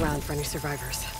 around for any survivors.